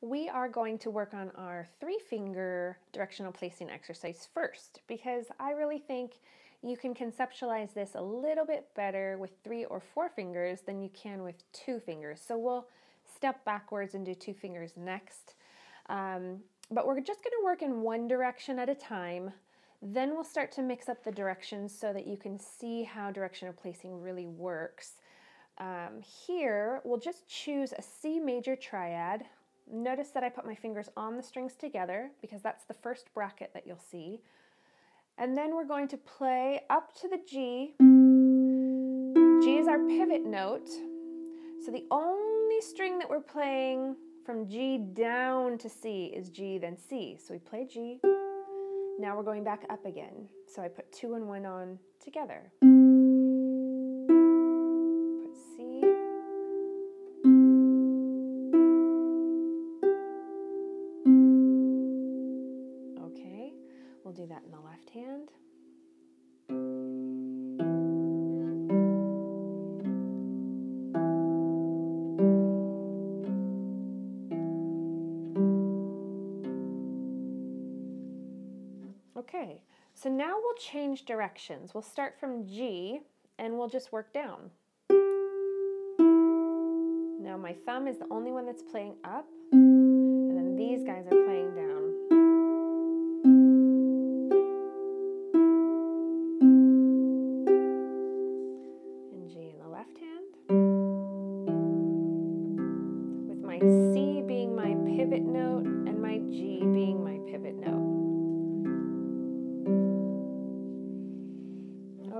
we are going to work on our three finger directional placing exercise first because I really think you can conceptualize this a little bit better with three or four fingers than you can with two fingers. So we'll step backwards and do two fingers next. Um, but we're just going to work in one direction at a time. Then we'll start to mix up the directions so that you can see how directional placing really works. Um, here, we'll just choose a C major triad. Notice that I put my fingers on the strings together because that's the first bracket that you'll see. And then we're going to play up to the G. G is our pivot note. So the only string that we're playing from G down to C is G, then C. So we play G. Now we're going back up again. So I put two and one on together. Do that in the left hand. Okay, so now we'll change directions. We'll start from G and we'll just work down. Now my thumb is the only one that's playing up, and then these guys are playing down.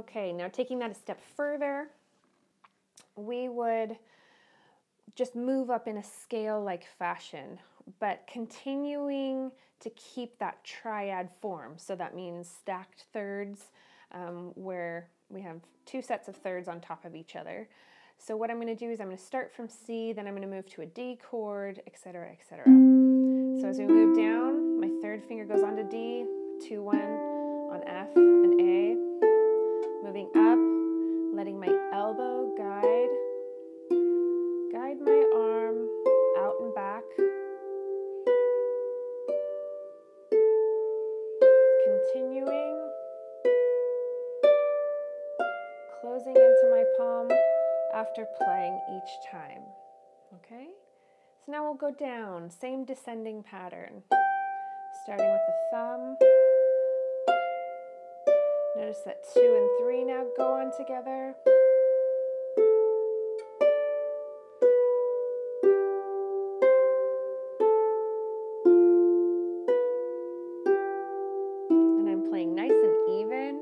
Okay, now taking that a step further, we would just move up in a scale like fashion, but continuing to keep that triad form. So that means stacked thirds um, where we have two sets of thirds on top of each other. So what I'm going to do is I'm going to start from C, then I'm going to move to a D chord, etc., etc. So as we move down, my third finger goes on to D, 2, 1 on F and A, moving up, letting my elbow guide, guide my arm out and back. Continuing, closing into my palm after playing each time. Okay? So now we'll go down, same descending pattern. Starting with the thumb. Notice that two and three now go on together. And I'm playing nice and even.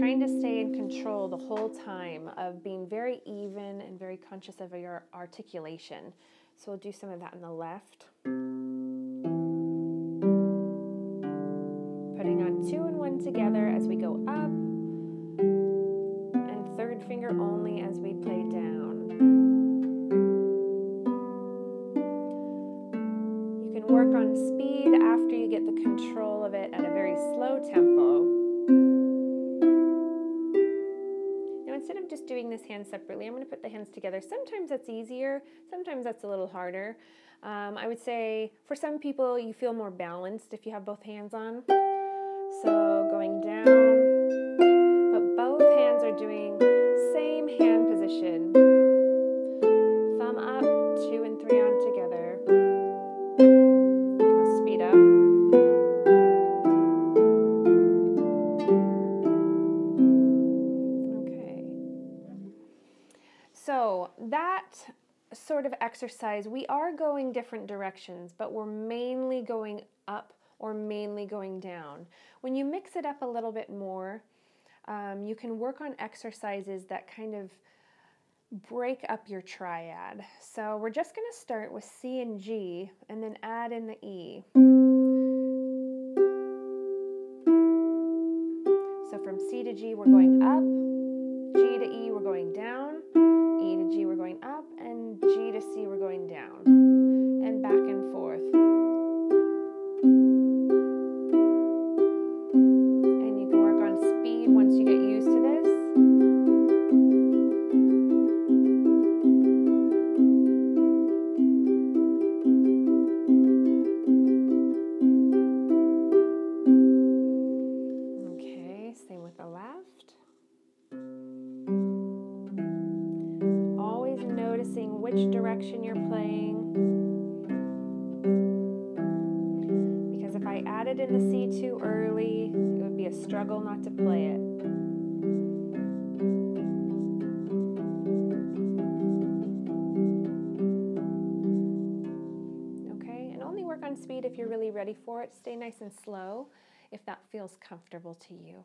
Trying to stay in control the whole time of being very even and very conscious of your articulation. So we'll do some of that in the left. Together as we go up, and third finger only as we play down. You can work on speed after you get the control of it at a very slow tempo. Now instead of just doing this hand separately, I'm going to put the hands together. Sometimes that's easier, sometimes that's a little harder. Um, I would say for some people you feel more balanced if you have both hands on. So going down, but both hands are doing same hand position. Thumb up, two and three on together. Speed up. Okay. So that sort of exercise, we are going different directions, but we're mainly going up or mainly going down. When you mix it up a little bit more, um, you can work on exercises that kind of break up your triad. So we're just going to start with C and G and then add in the E. So from C to G, we're going up, G to E, we're going down, E to G, we're going up, and G to C, we're going down, which direction you're playing. Because if I added in the C too early, it would be a struggle not to play it. Okay, and only work on speed if you're really ready for it. Stay nice and slow if that feels comfortable to you.